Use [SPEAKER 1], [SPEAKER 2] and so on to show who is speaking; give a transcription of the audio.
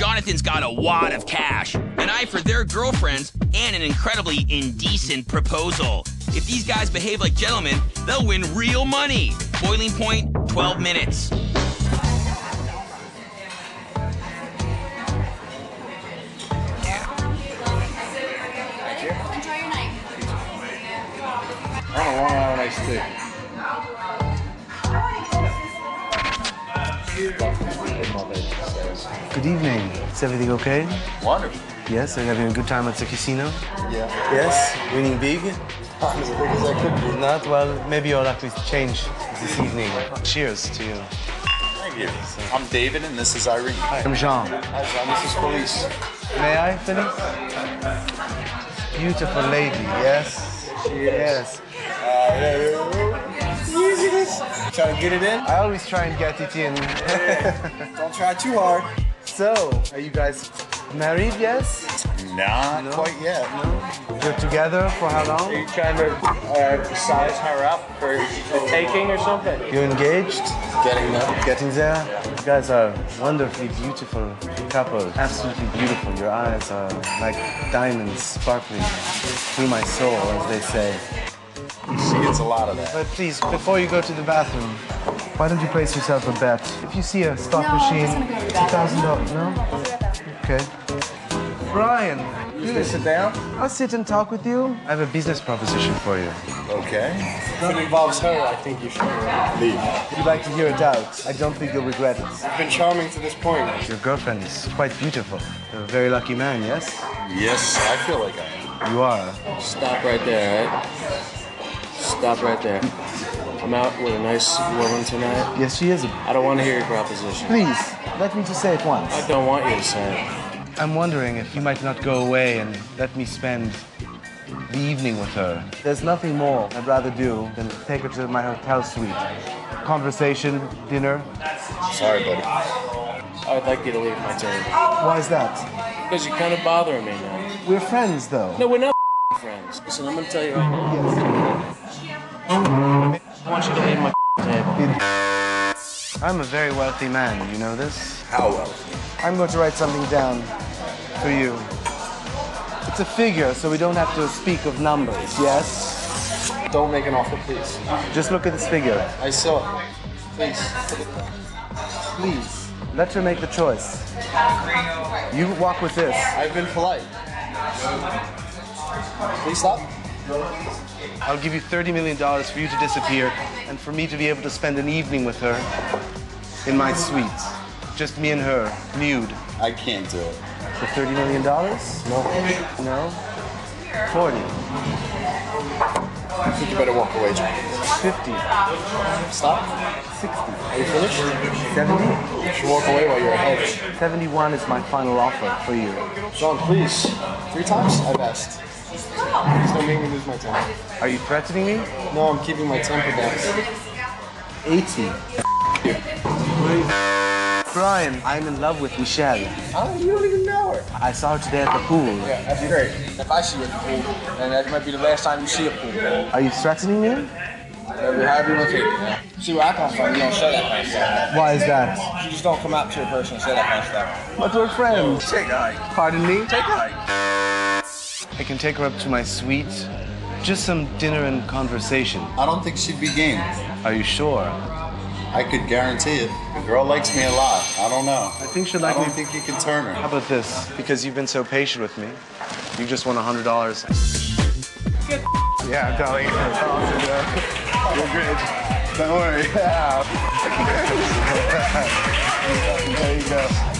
[SPEAKER 1] Jonathan's got a wad of cash, an eye for their girlfriends, and an incredibly indecent proposal. If these guys behave like gentlemen, they'll win real money. Boiling point, 12 minutes.
[SPEAKER 2] Enjoy your night.
[SPEAKER 3] I don't want a nice tea.
[SPEAKER 4] Good evening. Is everything okay?
[SPEAKER 3] Wonderful.
[SPEAKER 4] Yes, are you having a good time at the casino?
[SPEAKER 3] Yeah.
[SPEAKER 4] Yes, winning big?
[SPEAKER 3] Not as big as I could be.
[SPEAKER 4] Not? Well, maybe you'll actually change this evening. Cheers to you.
[SPEAKER 3] Thank you. I'm David and this is Irene. Hi.
[SPEAKER 4] I'm Jean.
[SPEAKER 3] Hi, John. This is Felice.
[SPEAKER 4] May I, Phyllis? Beautiful lady, yes? she Yes.
[SPEAKER 3] Uh, Trying to get it in?
[SPEAKER 4] I always try and get it in.
[SPEAKER 3] Don't try too hard.
[SPEAKER 4] so, are you guys married, yes?
[SPEAKER 3] Not
[SPEAKER 4] No.
[SPEAKER 3] quite yet. no.
[SPEAKER 4] You're together for how long?
[SPEAKER 5] Are you trying to uh, size her up for the taking or something?
[SPEAKER 4] You're engaged?
[SPEAKER 3] Getting there.
[SPEAKER 4] Getting there? You guys are wonderfully beautiful couple. Absolutely beautiful. Your eyes are like diamonds sparkling through my soul, as they say.
[SPEAKER 3] She gets a lot of that.
[SPEAKER 4] But please, before you go to the bathroom, why don't you place yourself a bet? If you see a slot
[SPEAKER 2] No,
[SPEAKER 4] machine,
[SPEAKER 2] just gonna go to the
[SPEAKER 4] two thousand dollars. No? Okay. Brian,
[SPEAKER 3] You gonna sit down?
[SPEAKER 4] I'll sit and talk with you. I have a business proposition for you.
[SPEAKER 3] Okay.
[SPEAKER 5] If it involves her, I think you should leave.
[SPEAKER 4] Would you like to hear it out? I don't think you'll regret it.
[SPEAKER 5] You've been charming to this point.
[SPEAKER 4] Your girlfriend is quite beautiful. You're a very lucky man, yes?
[SPEAKER 3] Yes, I feel like I am.
[SPEAKER 4] You are.
[SPEAKER 5] Stop right there, right? Stop right there. I'm out with a nice woman tonight.
[SPEAKER 4] Yes, she is. A...
[SPEAKER 5] I don't want to hear your proposition.
[SPEAKER 4] Please, let me just say it once.
[SPEAKER 5] I don't want you to say it.
[SPEAKER 4] I'm wondering if you might not go away and let me spend the evening with her. There's nothing more I'd rather do than take her to my hotel suite. Conversation, dinner.
[SPEAKER 3] Sorry, buddy.
[SPEAKER 5] I'd like you to leave my table.
[SPEAKER 4] Why is that?
[SPEAKER 5] Because you're kind of bothering me now.
[SPEAKER 4] We're friends, though.
[SPEAKER 5] No, we're not friends. Listen, I'm going to tell you right now. I want you to leave my table.
[SPEAKER 4] I'm a very wealthy man, you know this?
[SPEAKER 3] How wealthy?
[SPEAKER 4] I'm going to write something down for you. It's a figure, so we don't have to speak of numbers, yes?
[SPEAKER 5] Don't make an offer, please.
[SPEAKER 4] Just look at this figure.
[SPEAKER 5] I saw it. Please.
[SPEAKER 4] Please, let her make the choice. You walk with this.
[SPEAKER 5] I've been polite. Please stop.
[SPEAKER 4] I'll give you $30 million for you to disappear and for me to be able to spend an evening with her in my suite. Just me and her, nude.
[SPEAKER 3] I can't do it.
[SPEAKER 4] For $30 million? No. No? 40.
[SPEAKER 5] I think you better walk away, John.
[SPEAKER 4] 50.
[SPEAKER 5] Stop.
[SPEAKER 4] 60.
[SPEAKER 5] Are you finished?
[SPEAKER 4] 70?
[SPEAKER 5] You should walk away while you're ahead.
[SPEAKER 4] 71 is my final offer for you.
[SPEAKER 5] John, please. Three times? I've asked. Please don't make me lose my temper.
[SPEAKER 4] Are you threatening me?
[SPEAKER 5] No, I'm keeping my temper down.
[SPEAKER 4] 80. Brian, I'm in love with Michelle.
[SPEAKER 5] Oh, you don't even know her.
[SPEAKER 4] I saw her today at the pool.
[SPEAKER 5] Yeah, that's great. If I see her at the pool, then that might be the last time you see a pool.
[SPEAKER 4] Are you threatening me?
[SPEAKER 5] Whatever, however you want to take it. man. See where I come from, you don't say that kind of stuff.
[SPEAKER 4] Why is that?
[SPEAKER 5] You just don't come out to a person and say that kind of stuff.
[SPEAKER 4] But we're friends.
[SPEAKER 3] Take a hike.
[SPEAKER 4] Pardon me?
[SPEAKER 3] Take a hike.
[SPEAKER 4] I can take her up to my suite. Just some dinner and conversation.
[SPEAKER 3] I don't think she'd be game.
[SPEAKER 4] Are you sure?
[SPEAKER 3] I could guarantee it. The girl likes me a lot. I don't know.
[SPEAKER 4] I think
[SPEAKER 3] she'd
[SPEAKER 4] like me.
[SPEAKER 3] I don't
[SPEAKER 4] me.
[SPEAKER 3] think you can turn her.
[SPEAKER 4] How about this? Because you've been so patient with me, you just won $100. Good. Yeah, I'm telling you. You're good. Don't worry. Yeah. there you go.